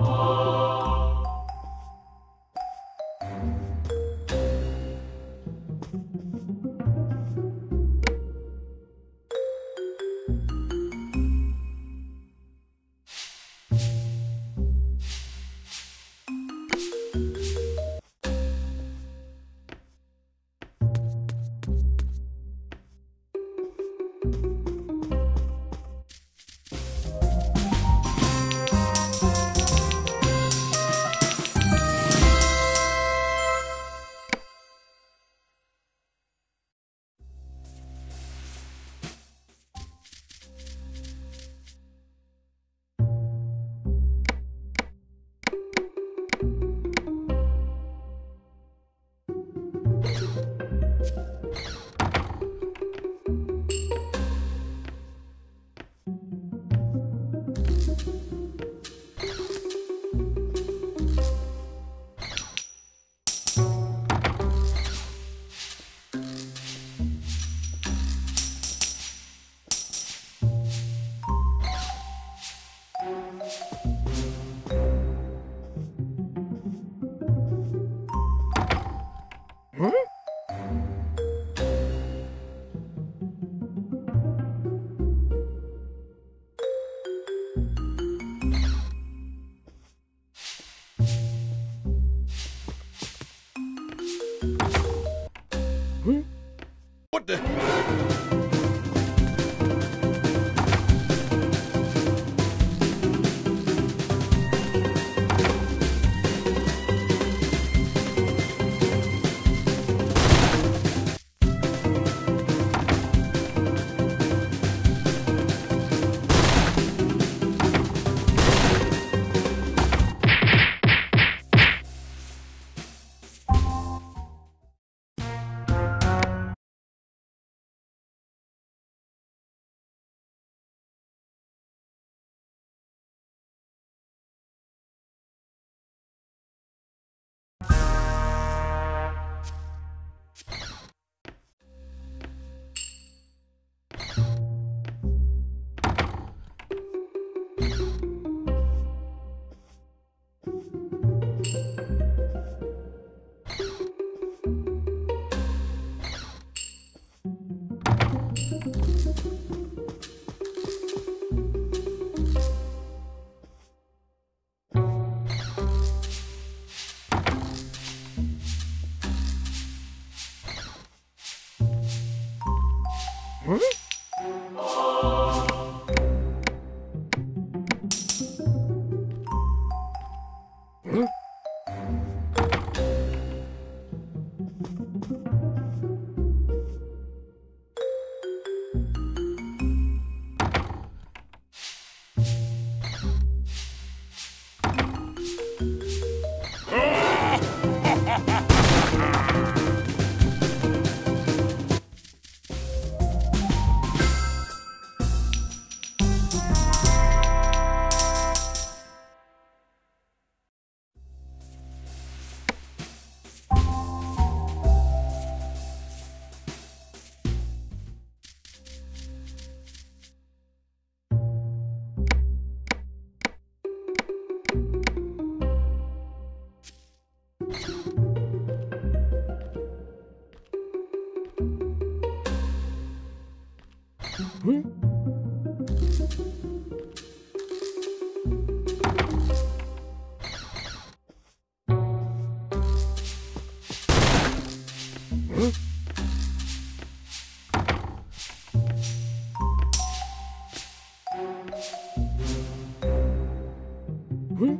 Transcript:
Oh. Hmm? Huh?